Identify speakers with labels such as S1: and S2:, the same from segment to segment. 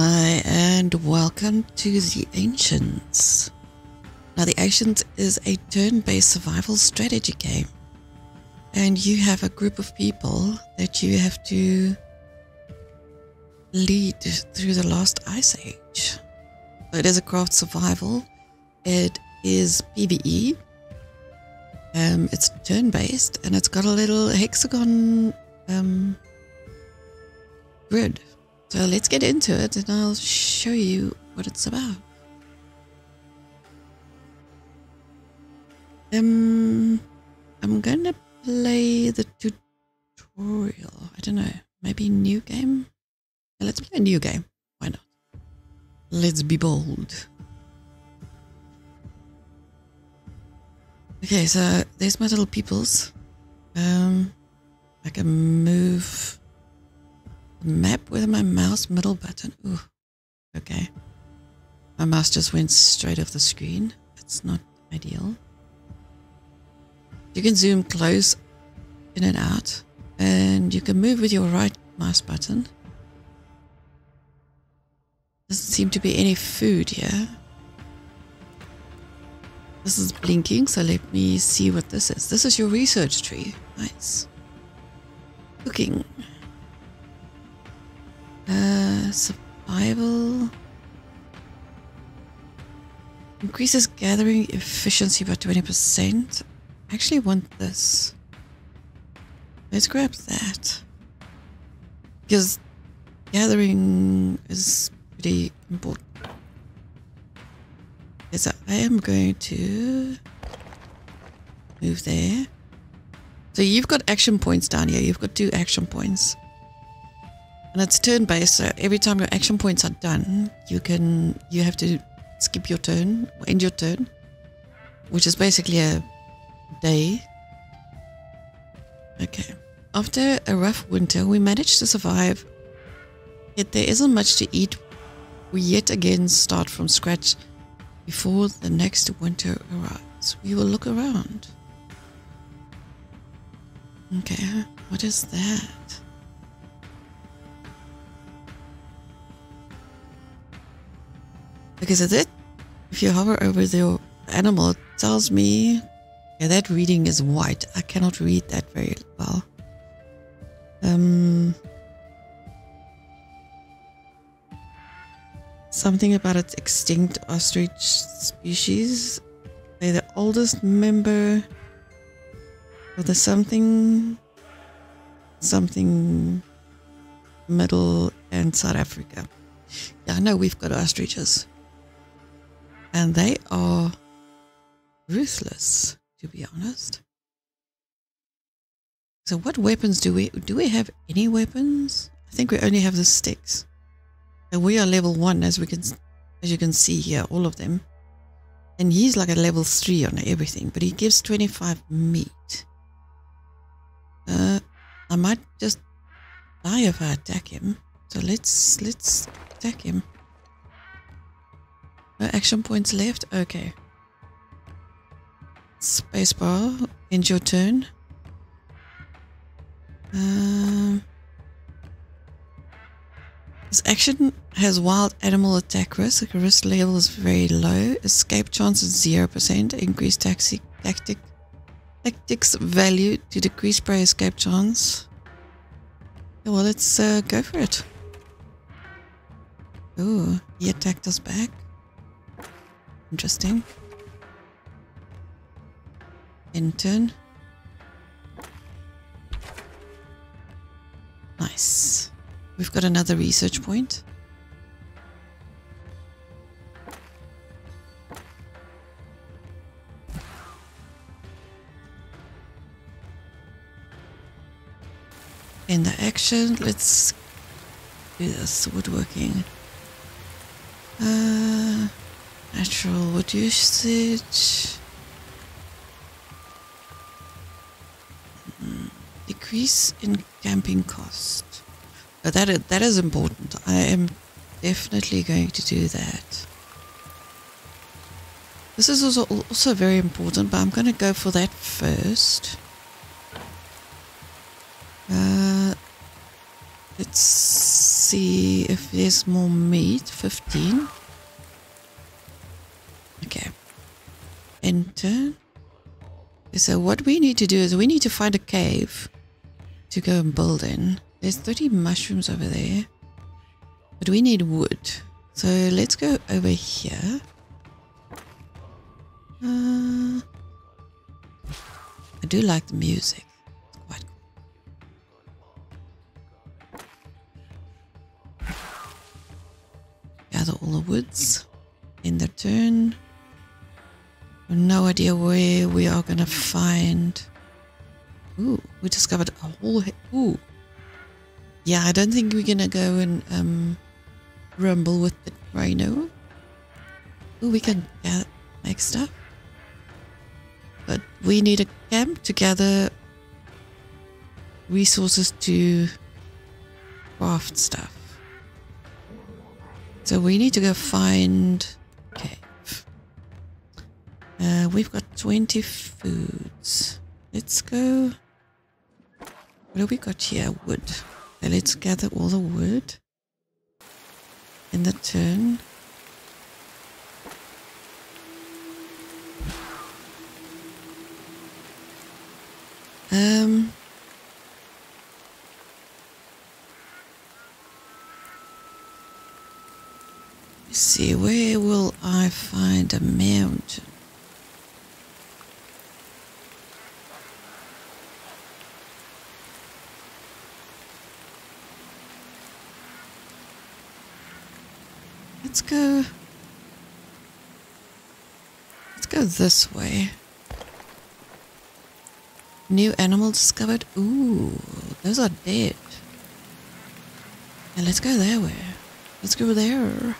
S1: Hi, and welcome to the Ancients. Now, the Ancients is a turn based survival strategy game, and you have a group of people that you have to lead through the last ice age. It is a craft survival, it is PvE, um, it's turn based, and it's got a little hexagon um, grid. So let's get into it and I'll show you what it's about. Um, I'm gonna play the tutorial. I don't know, maybe new game? Let's play a new game. Why not? Let's be bold. Okay, so there's my little peoples. Um, I can move map with my mouse middle button. Ooh, okay. My mouse just went straight off the screen. That's not ideal. You can zoom close in and out, and you can move with your right mouse button. Doesn't seem to be any food here. This is blinking, so let me see what this is. This is your research tree. Nice. Cooking. Uh, survival. Increases gathering efficiency by 20%. I actually want this. Let's grab that. Because gathering is pretty important. So I am going to move there. So you've got action points down here. You've got two action points. And it's turn based, so every time your action points are done, you can you have to skip your turn end your turn. Which is basically a day. Okay. After a rough winter, we managed to survive. Yet there isn't much to eat. We yet again start from scratch before the next winter arrives. We will look around. Okay, what is that? Because it, if you hover over the animal, it tells me yeah, that reading is white. I cannot read that very well. Um, something about its extinct ostrich species. They're the oldest member of the something, something middle and South Africa. Yeah, I know we've got ostriches. And they are ruthless, to be honest. So what weapons do we do we have any weapons? I think we only have the sticks. And we are level one as we can as you can see here, all of them. And he's like a level three on everything, but he gives 25 meat. Uh I might just die if I attack him. So let's let's attack him. No action points left? Okay. Spacebar. End your turn. Um, this action has wild animal attack risk. Risk level is very low. Escape chance is 0%. Increase tactic, tactic, tactics value to decrease prey escape chance. Yeah, well, let's uh, go for it. Oh, he attacked us back. Interesting. Intern. Nice. We've got another research point. In the action, let's do this woodworking. Uh, natural wood usage. Hmm, Decrease in camping cost. But that is, that is important. I am definitely going to do that. This is also, also very important, but I'm going to go for that first. Uh, let's see if there's more meat. 15. Enter. So what we need to do is we need to find a cave to go and build in. There's 30 mushrooms over there. But we need wood. So let's go over here. Uh, I do like the music. It's quite cool. Gather all the woods in their turn. No idea where we are gonna find. Ooh, we discovered a whole. Ooh, yeah. I don't think we're gonna go and um, rumble with the rhino. Ooh, we can get, make stuff, but we need a camp to gather resources to craft stuff. So we need to go find. Uh, we've got 20 foods. Let's go. What do we got here? Wood. Okay, let's gather all the wood. In the turn. Um. Let's see, where will I find a mountain? Let's go. Let's go this way. New animal discovered. Ooh, those are dead. And let's go that way. Let's go there.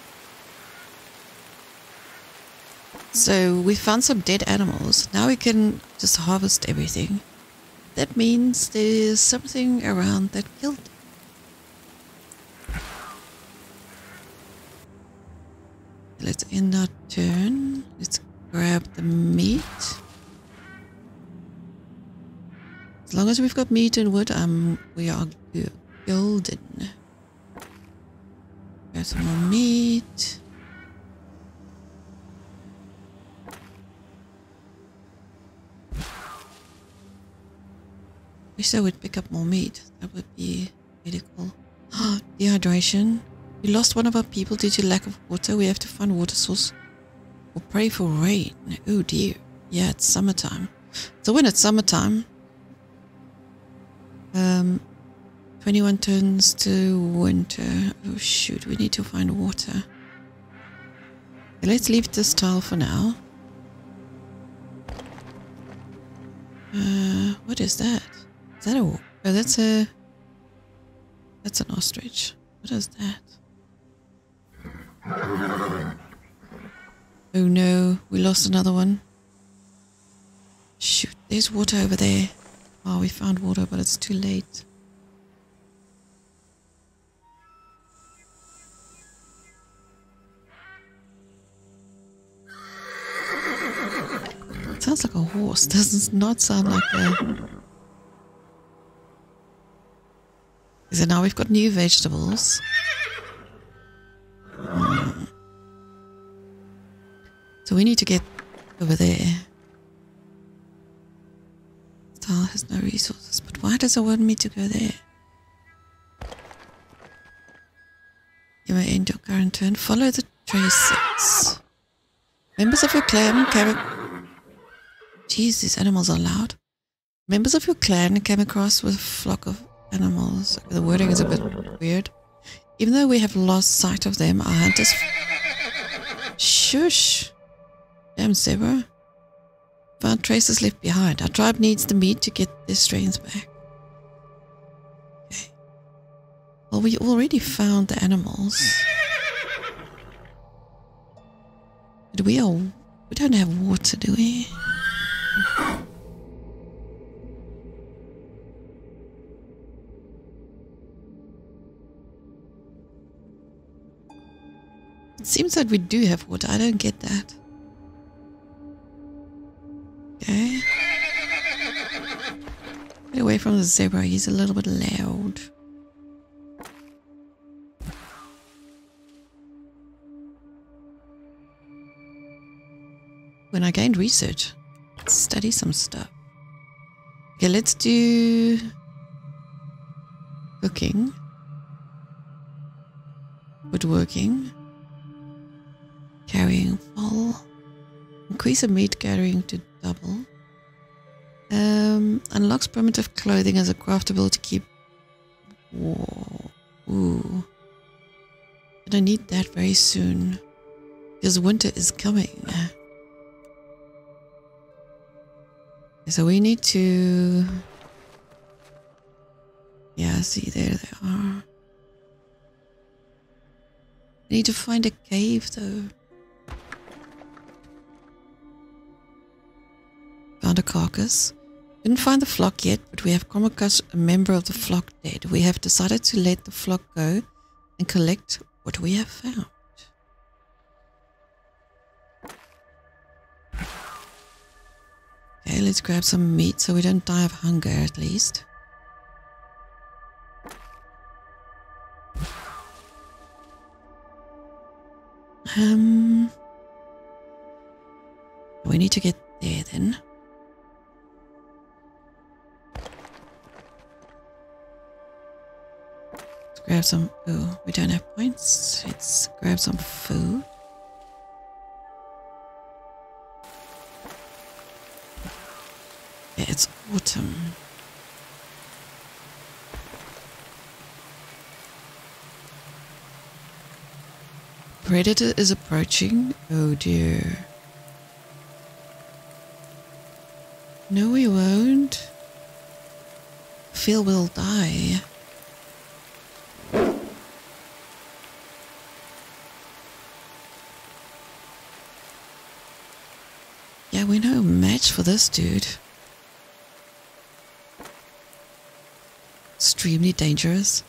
S1: So we found some dead animals. Now we can just harvest everything. That means there's something around that killed Let's end our turn. Let's grab the meat. As long as we've got meat and wood, um, we are golden. Got some more meat. Wish I would pick up more meat. That would be really cool. Dehydration. We lost one of our people due to lack of water. We have to find water source or pray for rain. Oh dear. Yeah, it's summertime. So when it's summertime, um, 21 turns to winter. Oh shoot, we need to find water. Let's leave this tile for now. Uh, what is that? Is that a... Oh, that's a... That's an ostrich. What is that? Oh no, we lost another one. Shoot, there's water over there. Oh, we found water, but it's too late. It sounds like a horse. Does not not sound like a... So now we've got new vegetables. So we need to get over there. Star has no resources, but why does it want me to go there? You may end your current turn. Follow the traces. Members of your clan came. Jeez, these animals are loud. Members of your clan came across with a flock of animals. The wording is a bit weird. Even though we have lost sight of them, our hunters. Shush! Damn zebra. Found traces left behind. Our tribe needs the meat to get their strength back. Okay. Well, we already found the animals. But we all we don't have water, do we? seems that we do have water. I don't get that. Okay. Get away from the zebra. He's a little bit loud. When I gained research, let's study some stuff. Okay, let's do cooking, woodworking carrying full, increase the meat carrying to double. Um, unlocks primitive clothing as a craftable to keep. Whoa. Ooh. But I need that very soon. Because winter is coming. So we need to. Yeah, see, there they are. Need to find a cave though. Carcass. Didn't find the flock yet, but we have come across a member of the flock dead. We have decided to let the flock go and collect what we have found. Okay, let's grab some meat so we don't die of hunger at least. Um, we need to get there then. Grab some. Oh, we don't have points. Let's grab some food. Yeah, it's autumn. Predator is approaching. Oh dear. No, we won't. Phil will die. We're no match for this dude. Extremely dangerous.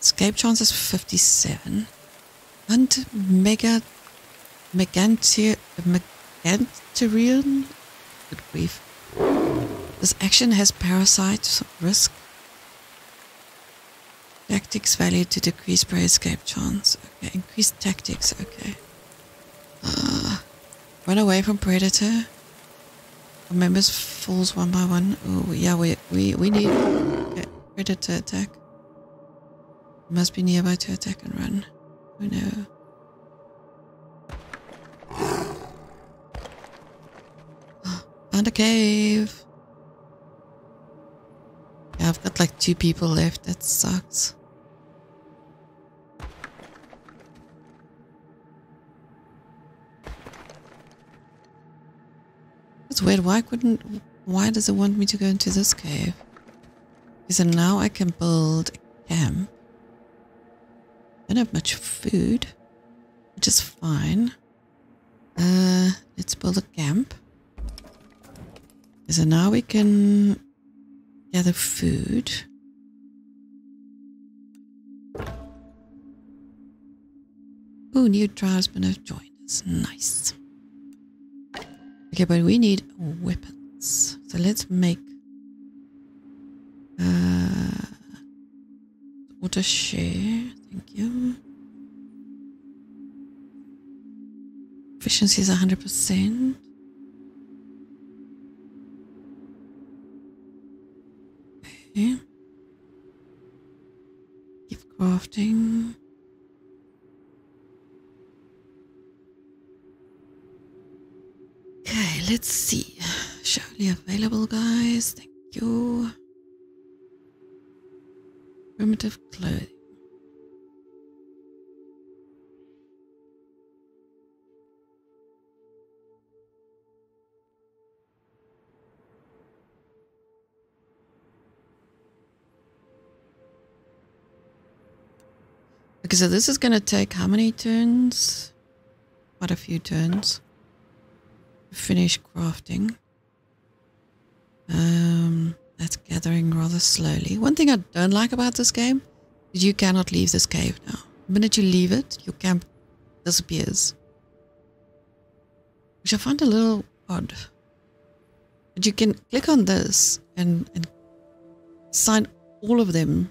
S1: Escape chance is 57. And mega Meganti Megantereon good grief. This action has parasite risk. Tactics value to decrease prey escape chance. Okay, increase tactics. Okay. Uh, run away from predator. Members falls one by one. Oh yeah, we we we need okay, predator attack. Must be nearby to attack and run. Oh no. Found a cave. Yeah, I've got like two people left. That sucks. It's weird. Why couldn't. Why does it want me to go into this cave? Because now I can build a camp. I don't have much food, which is fine. Uh, let's build a camp. So now we can gather food. Oh, new tribesmen have joined us. Nice. Okay, but we need weapons. So let's make uh, auto share. Thank you. Efficiency is 100%. Okay. Keep crafting. Let's see. Surely available, guys. Thank you. Primitive clothing. Okay, so this is going to take how many turns? Quite a few turns. Finish crafting. Um, that's gathering rather slowly. One thing I don't like about this game is you cannot leave this cave now. The minute you leave it, your camp disappears. Which I find a little odd. But you can click on this and, and sign all of them,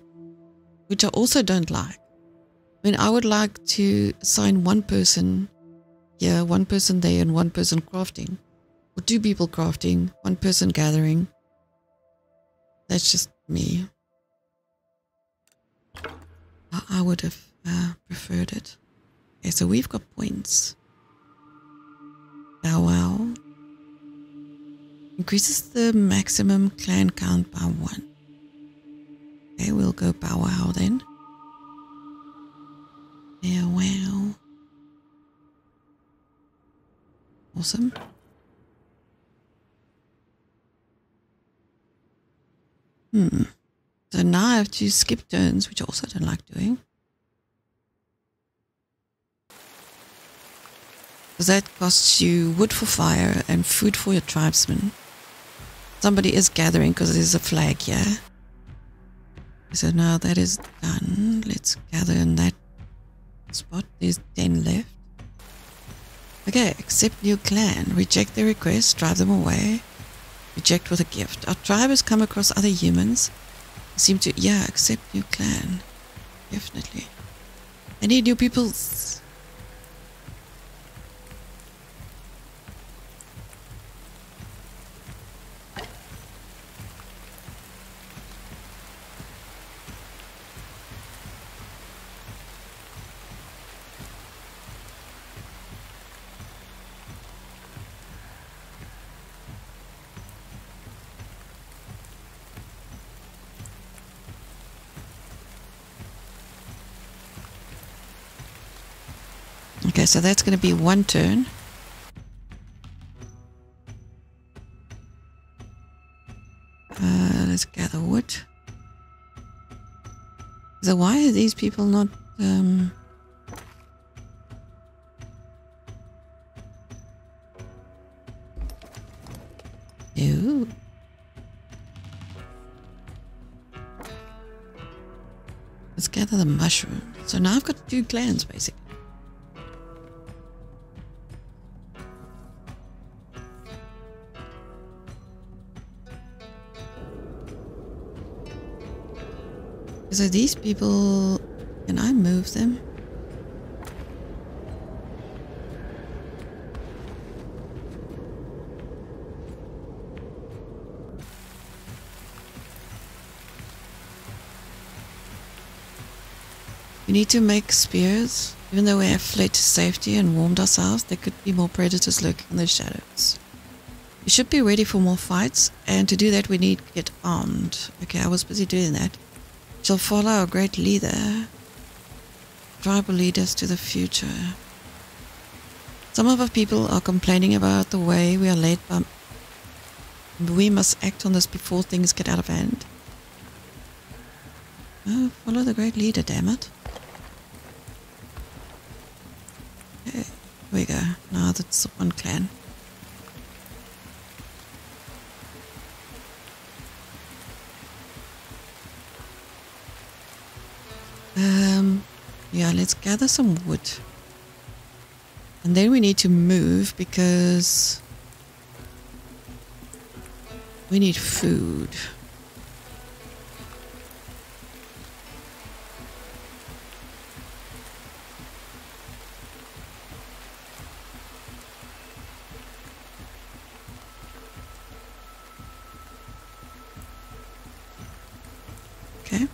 S1: which I also don't like. I mean, I would like to assign one person here, one person there, and one person crafting. Or two people crafting, one person gathering. That's just me. I would have uh, preferred it. Okay, so we've got points. Bow wow. Increases the maximum clan count by one. Okay, we'll go bow wow then. Yeah, wow. Awesome. Hmm. So now I have to skip turns, which I also don't like doing. Because that costs you wood for fire and food for your tribesmen. Somebody is gathering because there's a flag here. So now that is done. Let's gather in that spot. There's 10 left. Okay, accept new clan. Reject their request. Drive them away. Reject with a gift. Our tribe has come across other humans. Seem to, yeah, accept new clan. Definitely. I need new peoples. Okay, so that's going to be one turn. Uh, let's gather wood. So why are these people not... Um, Ew. Let's gather the mushroom. So now I've got two clans basically. So these people, can I move them? We need to make spears. Even though we have fled to safety and warmed ourselves, there could be more predators lurking in the shadows. We should be ready for more fights, and to do that we need to get armed. Okay, I was busy doing that shall follow our great leader. Tribe will lead us to the future. Some of our people are complaining about the way we are led but we must act on this before things get out of hand. Oh, follow the great leader, damn it. Okay, here we go. Now that's one clan. Gather some wood. And then we need to move because we need food. Okay.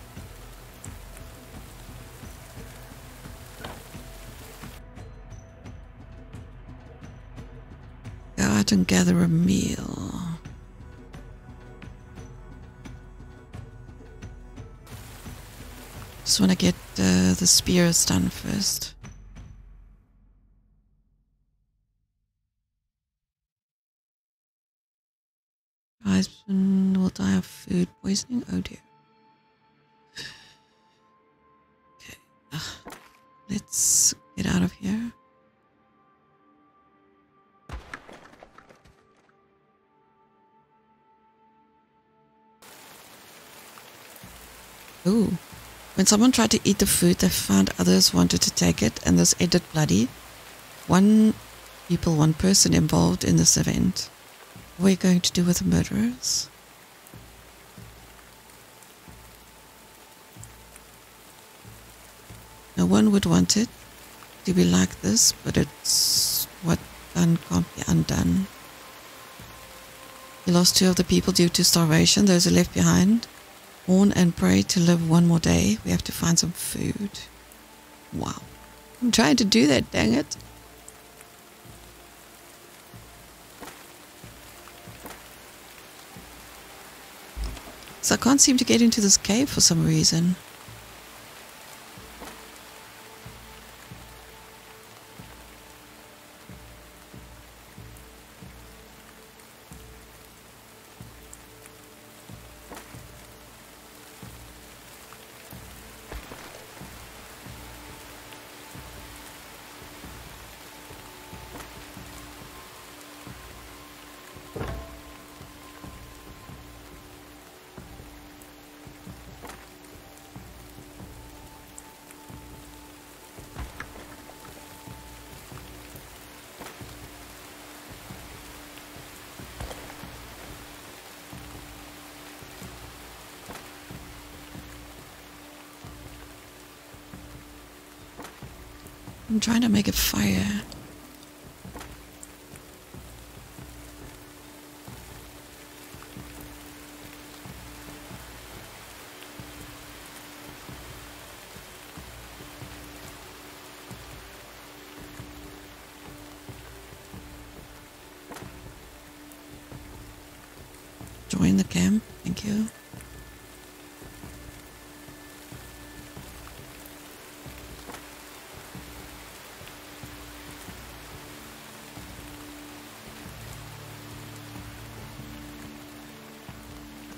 S1: And gather a meal. Just want to get uh, the spears done first. Husband will die of food poisoning. Oh dear. When someone tried to eat the food, they found others wanted to take it, and this ended bloody. One people, one person involved in this event. What are you going to do with the murderers? No one would want it to be like this, but it's what done can't be undone. He lost two of the people due to starvation. Those are left behind. Warn and pray to live one more day. We have to find some food. Wow. I'm trying to do that, dang it. So I can't seem to get into this cave for some reason. I'm trying to make a fire.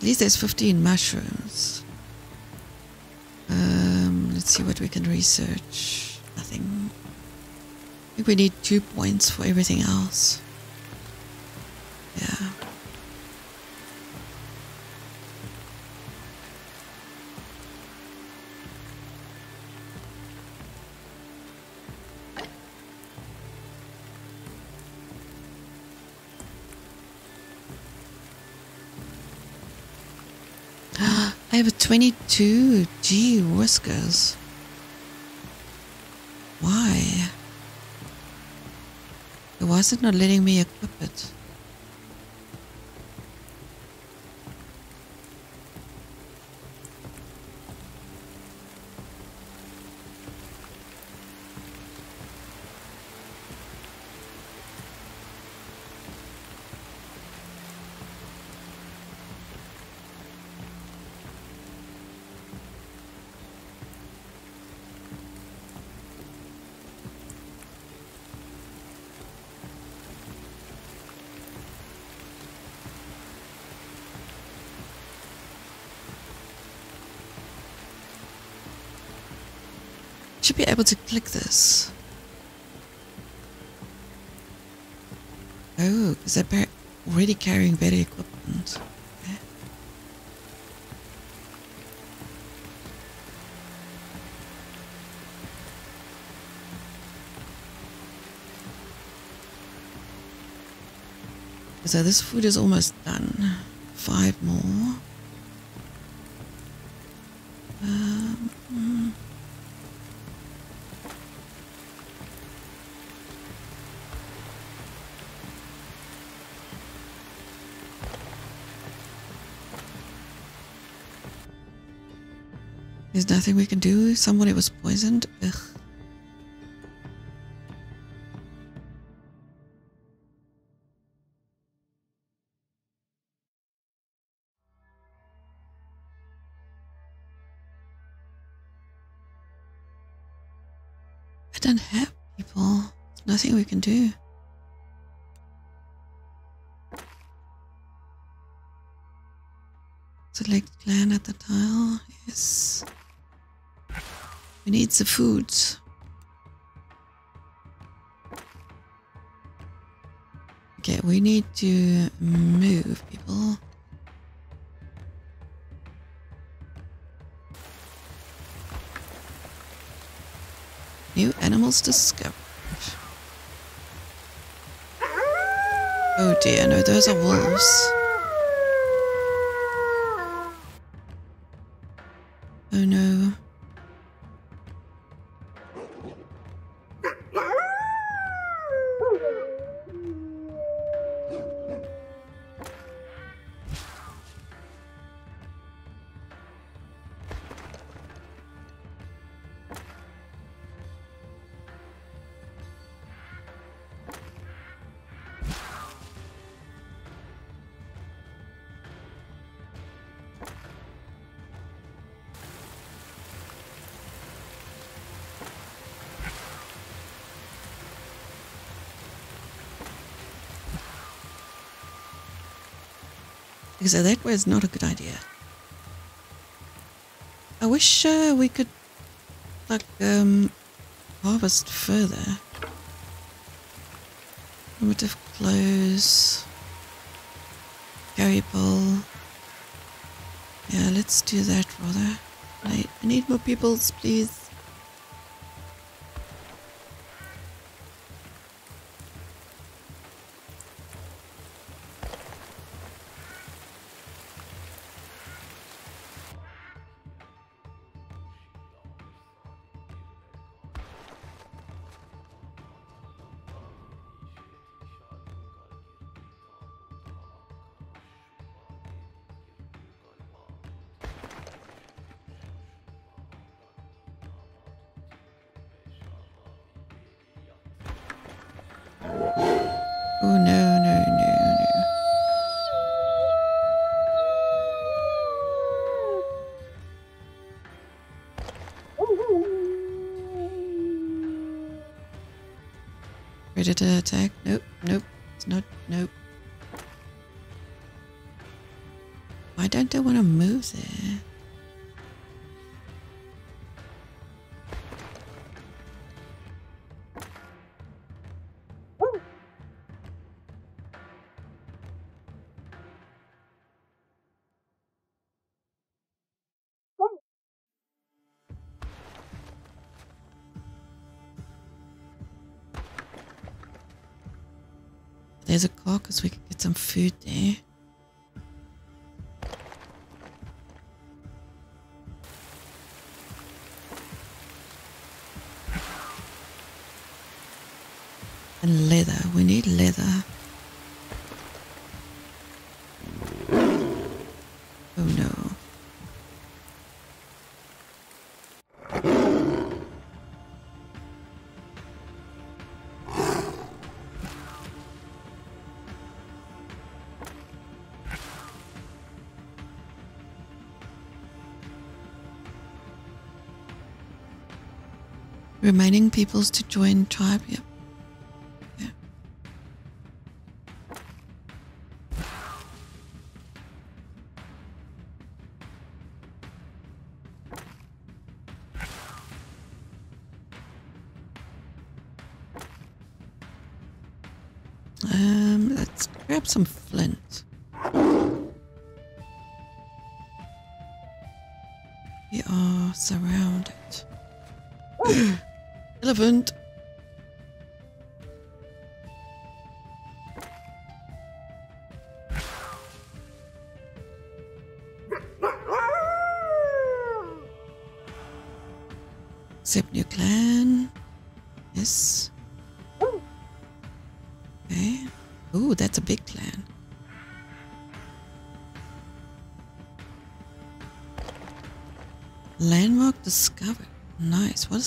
S1: At least there's 15 mushrooms. Um, let's see what we can research. Nothing. I think we need two points for everything else. 22. Gee whiskers. Why? Why is it not letting me equip it? Should be able to click this. Oh, because they're already carrying better equipment. So this food is almost done. Five more. There's nothing we can do. Somebody was poisoned. Ugh. I don't have people. There's nothing we can do. The foods. Okay, we need to move people. New animals discovered. Oh dear, no, those are wolves. Because that was not a good idea. I wish uh, we could like um, harvest further. Primitive clothes. Carry pole. Yeah, let's do that rather. I, I need more peoples, please. Predator uh, attack. Nope, nope. It's not. Nope. Why don't they want to move there? Food there. Remaining peoples to join tribe. Yep. Yeah. Um, let's grab some flint. We are surrounded. Elephant.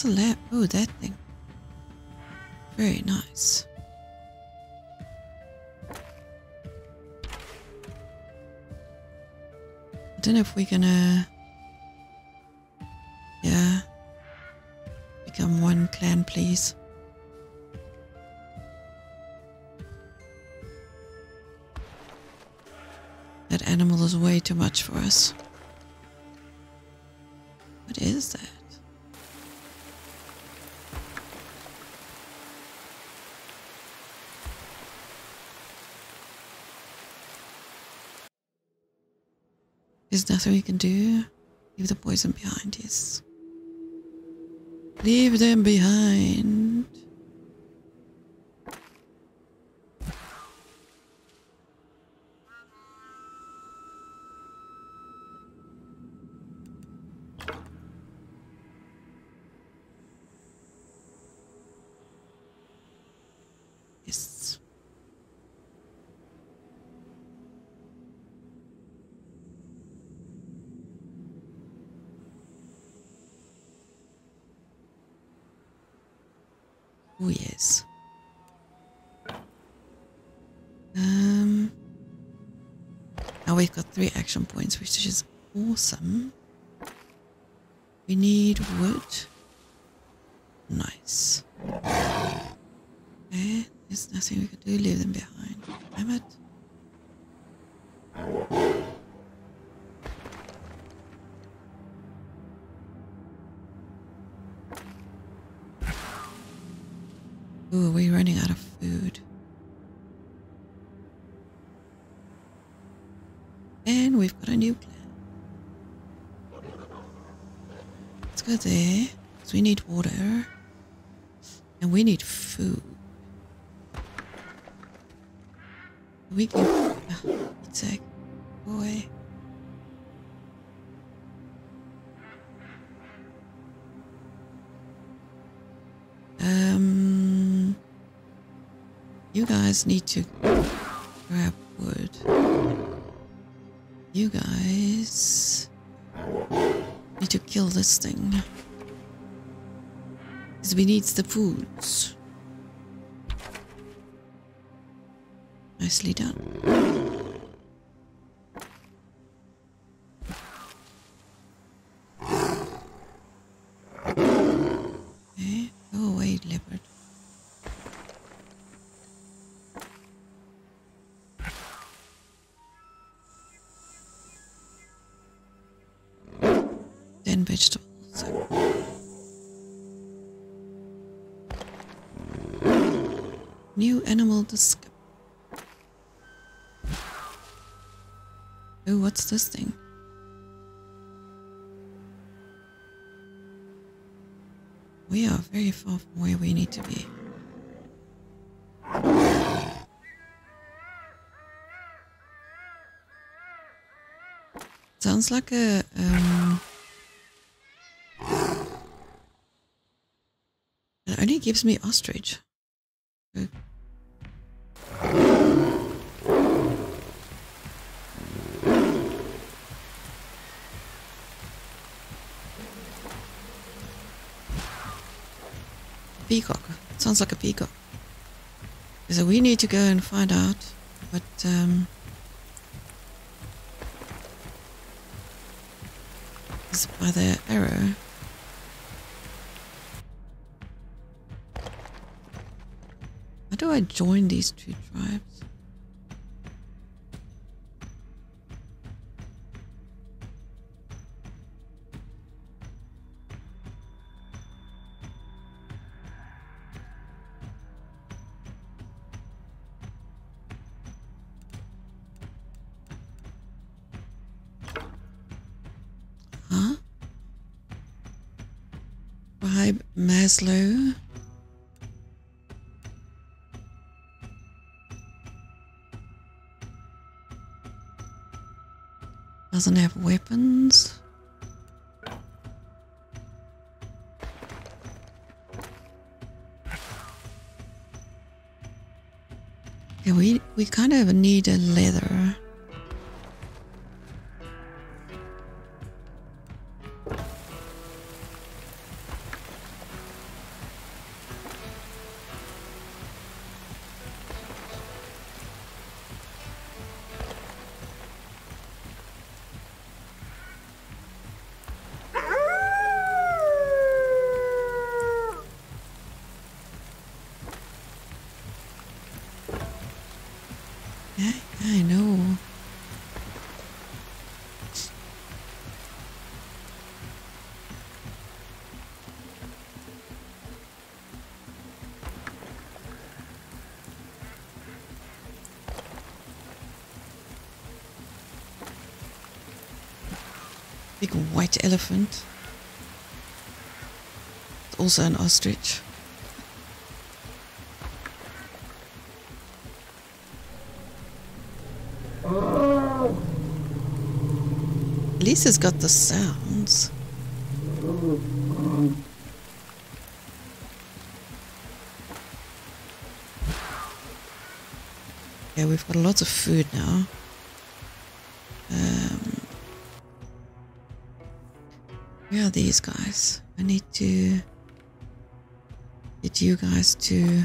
S1: A land? Oh, that thing. Very nice. I don't know if we're gonna. Nothing we can do. Leave the poison behind, yes. Leave them behind. Now we've got three action points, which is awesome. We need wood. Nice. Okay, there's nothing we can do. Leave them behind. Damn it. Ooh, are we running out of guys need to grab wood. You guys need to kill this thing. Because we need the foods. Nicely done. New animal discovered. Oh, what's this thing? We are very far from where we need to be. Sounds like a um, it only gives me ostrich. Peacock. Sounds like a peacock. So we need to go and find out what um, is by the arrow. How do I join these two tribes? Maslow. Doesn't have weapons. Yeah, we we kind of need a leather. Big white elephant. Also an ostrich. It's got the sounds. Yeah, we've got lots of food now. These guys? I need to get you guys to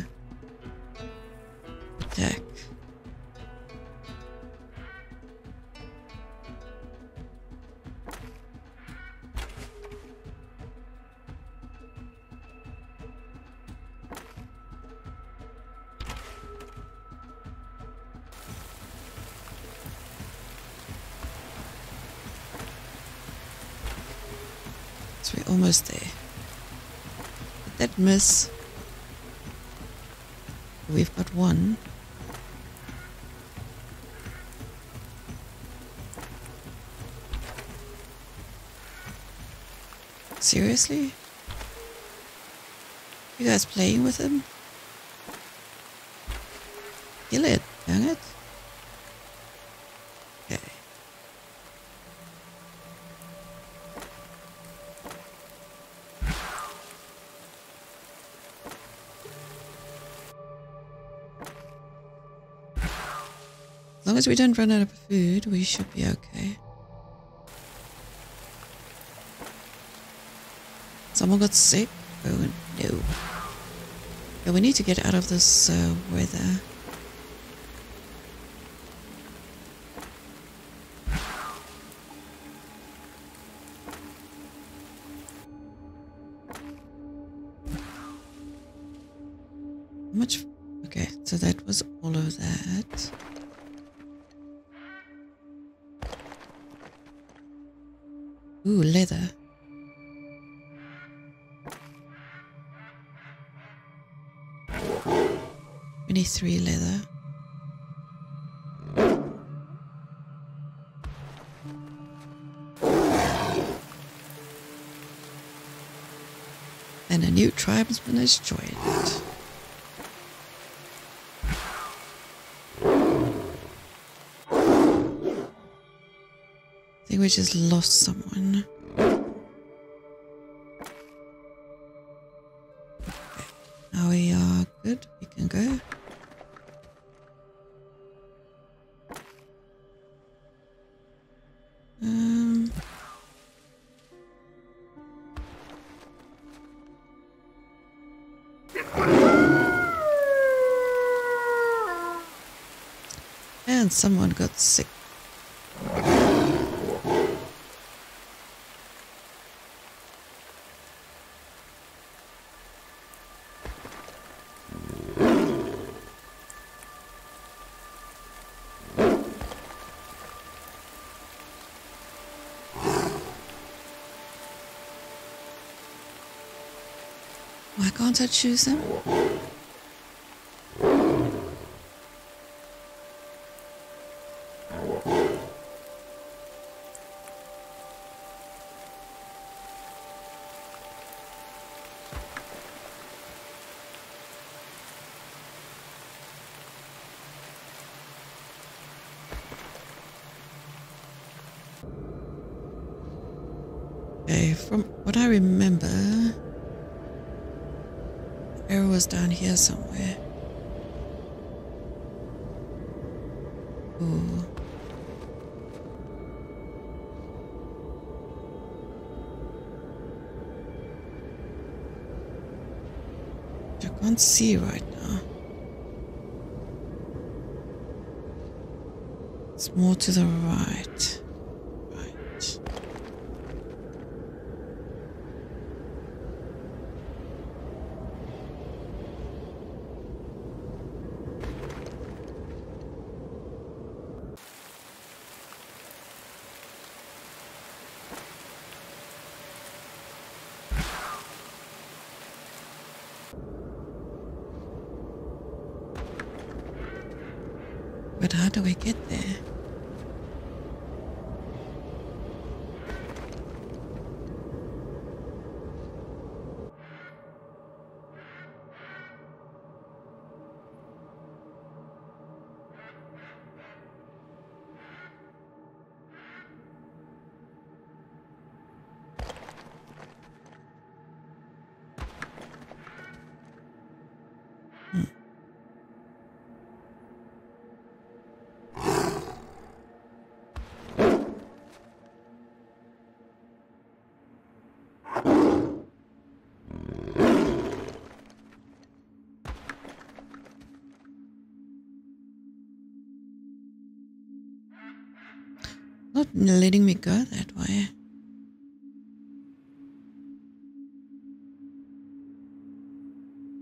S1: Seriously? You guys playing with him? Kill it, dang it. Okay. As long as we don't run out of food, we should be okay. Someone got sick? Oh no. Yeah, we need to get out of this uh, weather. Three leather. And a new tribesman has joined. I think we just lost someone. Someone got sick. Why can't I choose them? Okay, from what I remember, arrow was down here somewhere. Ooh. I can't see right now. It's more to the right. Right. But how do we get there? Not letting me go that way.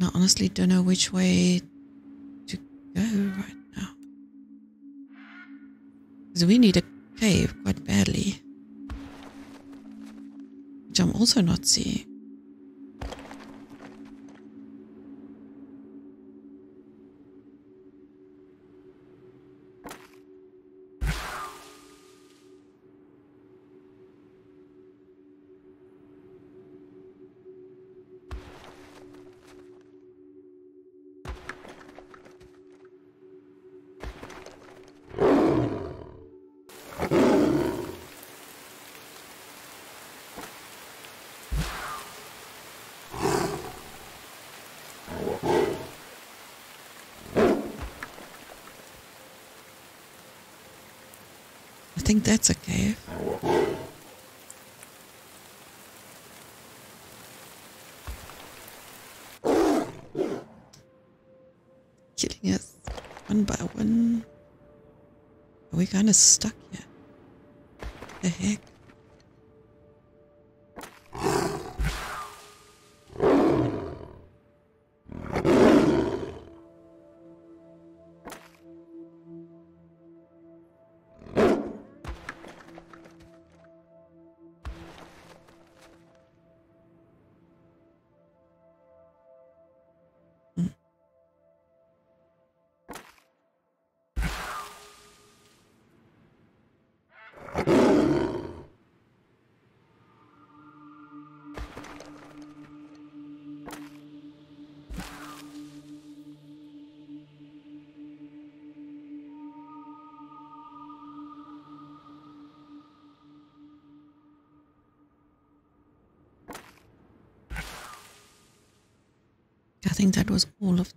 S1: I honestly don't know which way to go right now. Because we need a cave quite badly. Which I'm also not seeing. Think that's a cave. Killing us one by one. Are we kind of stuck here? I think that was all of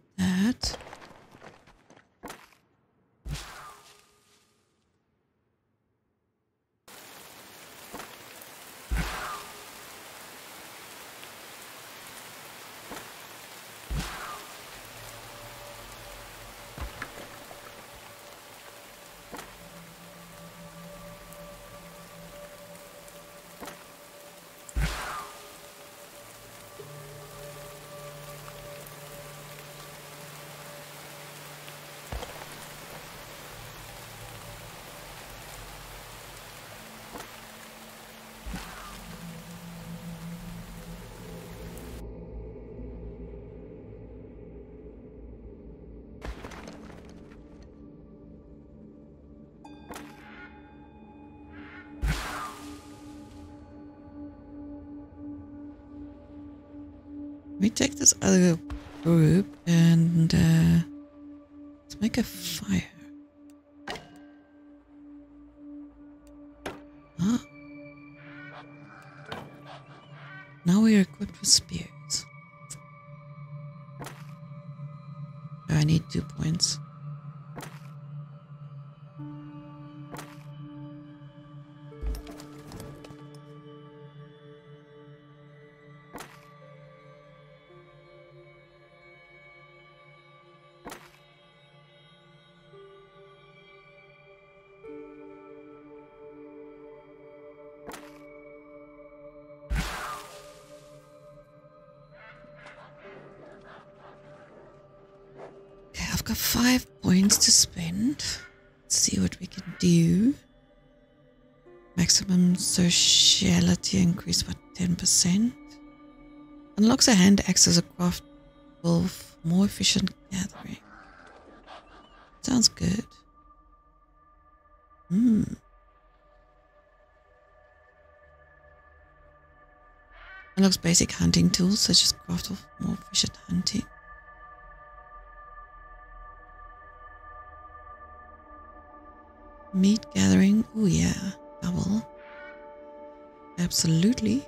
S1: this other group and uh, let's make a fire. Ah. Now we are equipped with spears. I need two points. Sociality increase by 10%. Unlocks a hand axe as a craft for more efficient gathering. Sounds good. Hmm. Unlocks basic hunting tools such as craft of more efficient hunting. Meat gathering. Oh yeah, double. Absolutely.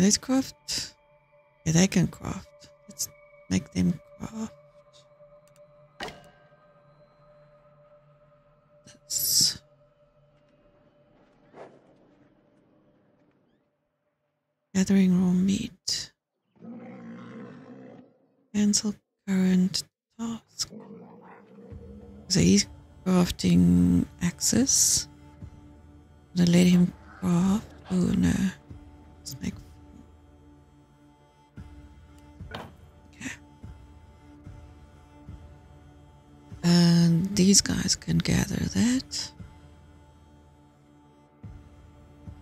S1: Yeah, let's craft. Yeah, they can craft. Let's make them craft. This. Gathering raw meat. Cancel current task. So he's crafting axes. I'm gonna let him craft. Oh no. Let's make. And these guys can gather that.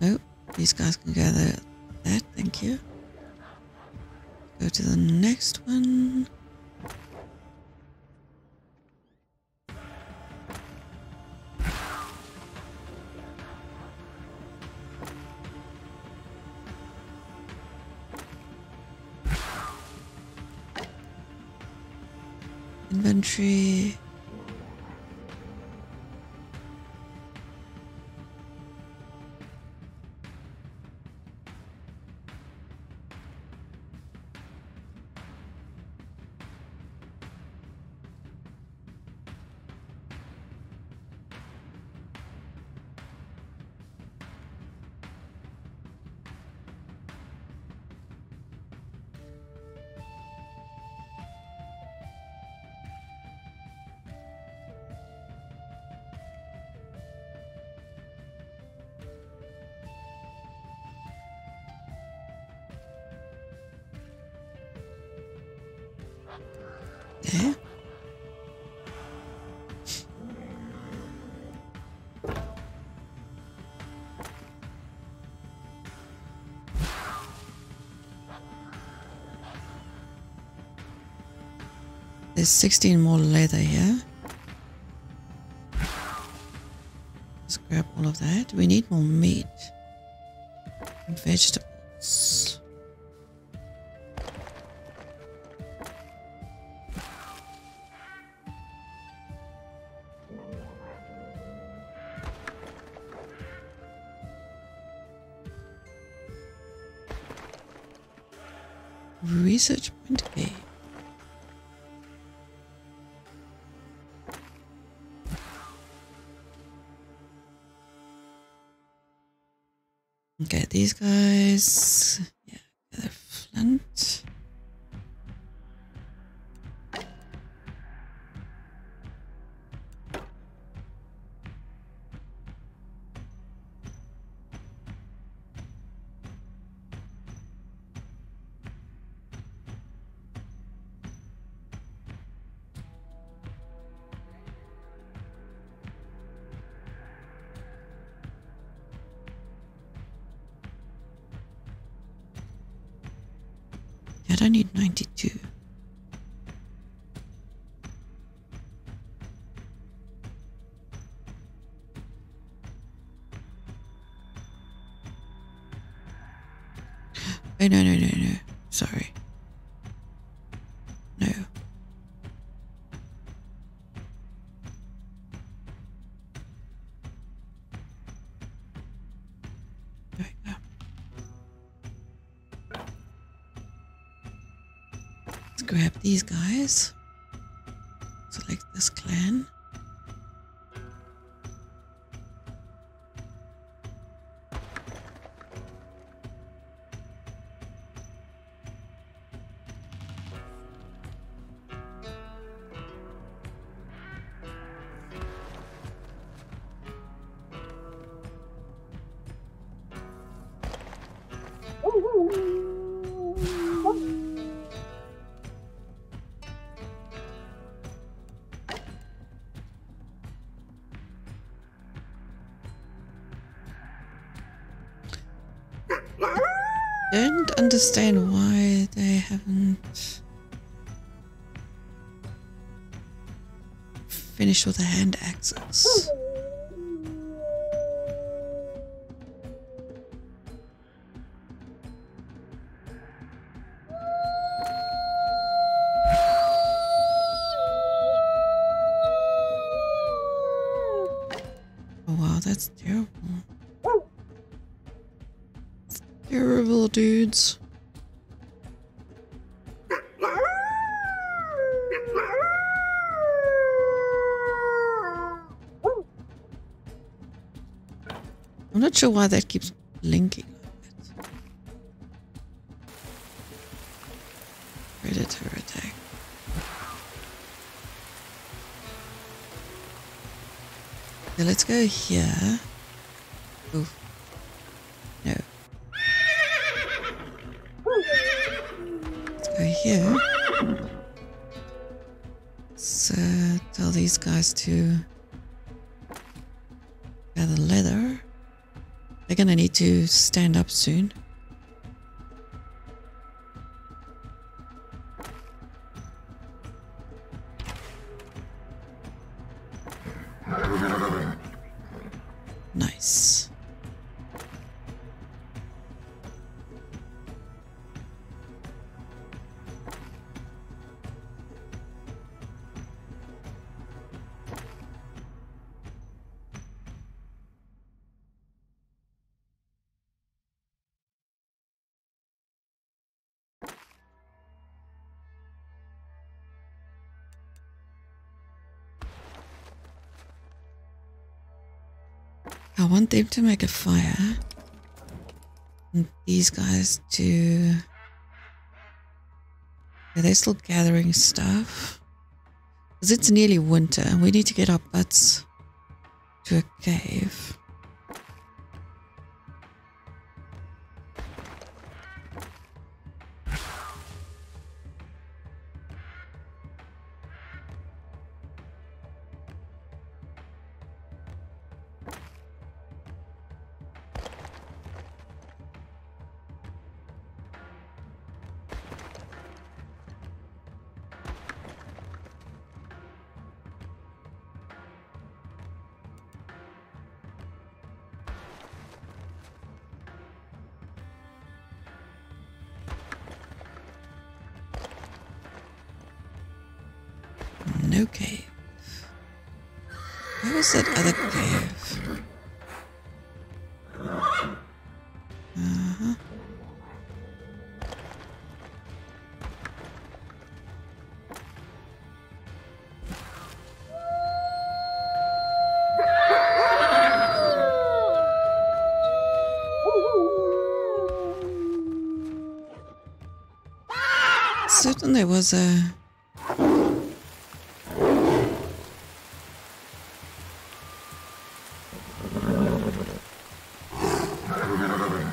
S1: No, these guys can gather that, thank you. Go to the next one. Inventory. There's 16 more leather here. Let's grab all of that. We need more meat and vegetables. Let's grab these guys. Select this clan. Understand why they haven't finished with the hand axes. Sure why that keeps blinking. Predator attack. Okay, let's go here. Oh. No. Let's go here. So tell these guys to They're gonna need to stand up soon. To make a fire. And these guys to. Yeah, they're still gathering stuff. Because it's nearly winter and we need to get our butts to a cave. Certain there was a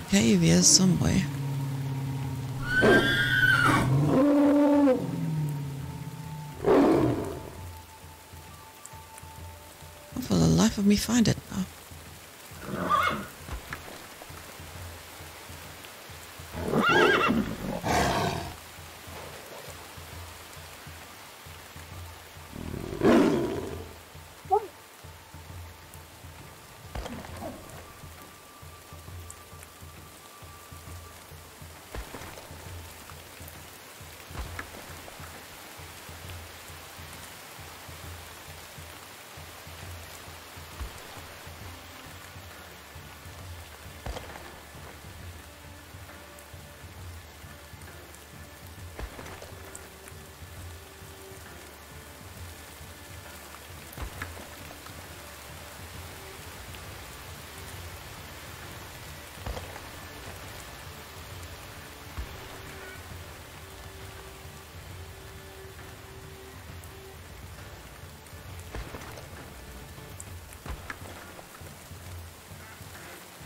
S1: cave here somewhere. I'll for the life of me find it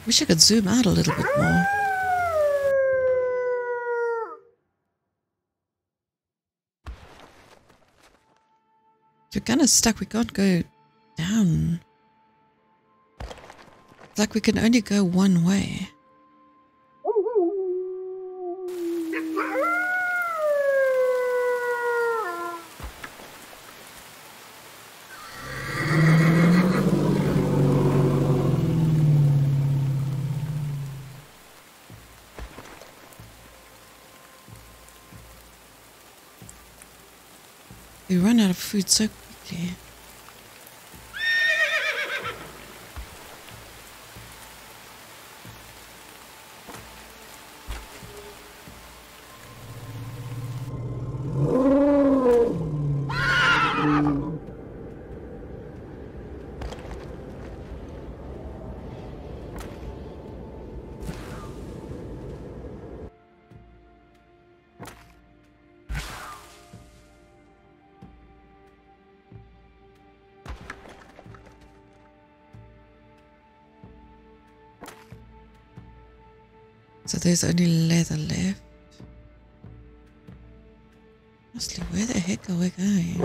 S1: Wish I could zoom out a little bit more. We're kind of stuck. We can't go down. It's like we can only go one way. We run out of food so quickly. there's only leather left. Honestly, where the heck are we going?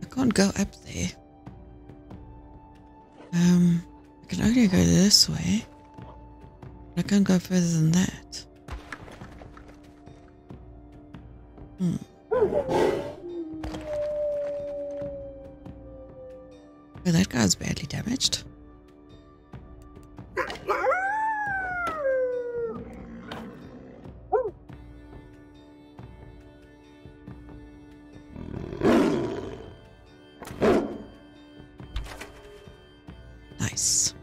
S1: I can't go up there. Can't go further than that. Hmm. Oh, that guy's badly damaged. Nice.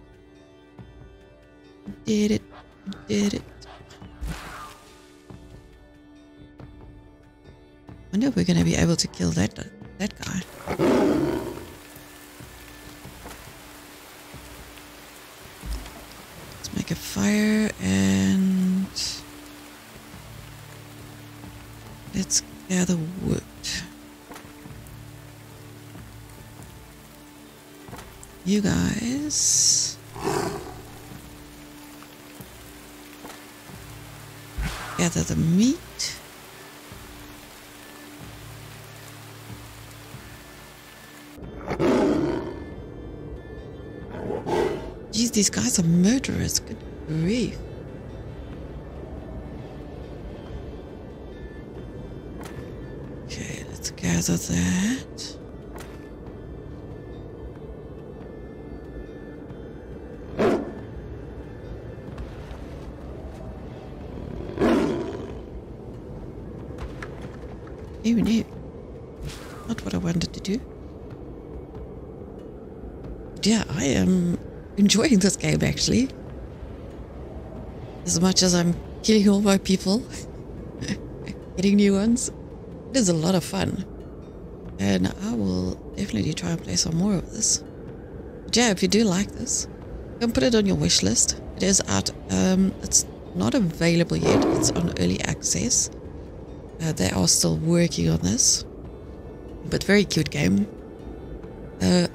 S1: Did it. Did it. wonder if we're to be able to kill that that guy. Let's make a fire and let's gather wood. You guys. Gather the meat. Jeez, these guys are murderers. Good grief. Okay, let's gather that. Even if not what I wanted to do. Yeah, I am enjoying this game actually. As much as I'm killing all my people, getting new ones, it is a lot of fun. And I will definitely try and play some more of this. But yeah, if you do like this, and put it on your wish list. It is out, um, it's not available yet, it's on early access. Uh, they are still working on this, but very cute game. Uh,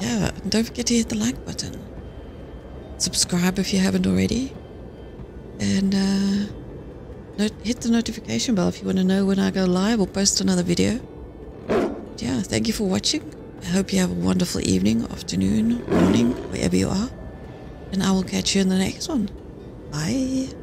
S1: yeah, don't forget to hit the like button subscribe if you haven't already, and uh, hit the notification bell if you want to know when I go live or post another video. Yeah, thank you for watching. I hope you have a wonderful evening, afternoon, morning, wherever you are, and I will catch you in the next one. Bye.